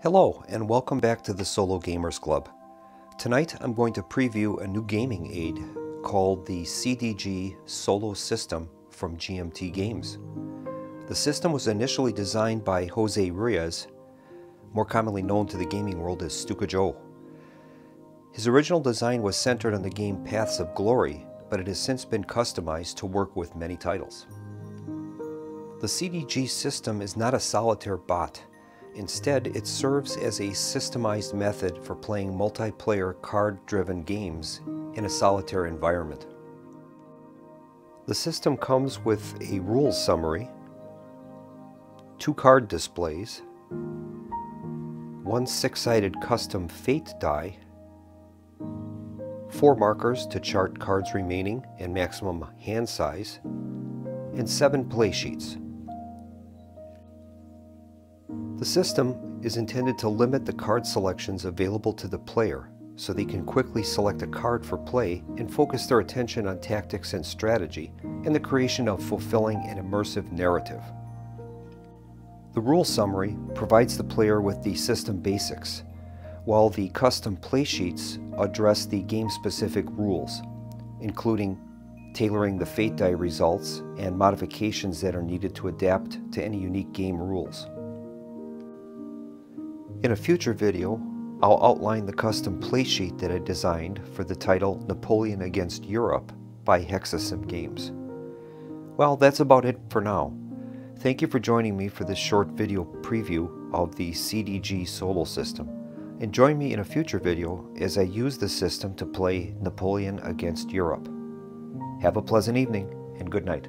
Hello, and welcome back to the Solo Gamers Club. Tonight I'm going to preview a new gaming aid called the CDG Solo System from GMT Games. The system was initially designed by Jose Reyes, more commonly known to the gaming world as Stuka Joe. His original design was centered on the game Paths of Glory, but it has since been customized to work with many titles. The CDG system is not a solitaire bot. Instead, it serves as a systemized method for playing multiplayer card-driven games in a solitaire environment. The system comes with a rules summary, two card displays, one six-sided custom fate die, four markers to chart cards remaining and maximum hand size, and seven play sheets. The system is intended to limit the card selections available to the player so they can quickly select a card for play and focus their attention on tactics and strategy and the creation of fulfilling and immersive narrative. The rule summary provides the player with the system basics, while the custom play sheets address the game-specific rules, including tailoring the fate die results and modifications that are needed to adapt to any unique game rules. In a future video, I'll outline the custom playsheet that I designed for the title Napoleon Against Europe by Hexasim Games. Well, that's about it for now. Thank you for joining me for this short video preview of the CDG Solo system. And join me in a future video as I use the system to play Napoleon Against Europe. Have a pleasant evening and good night.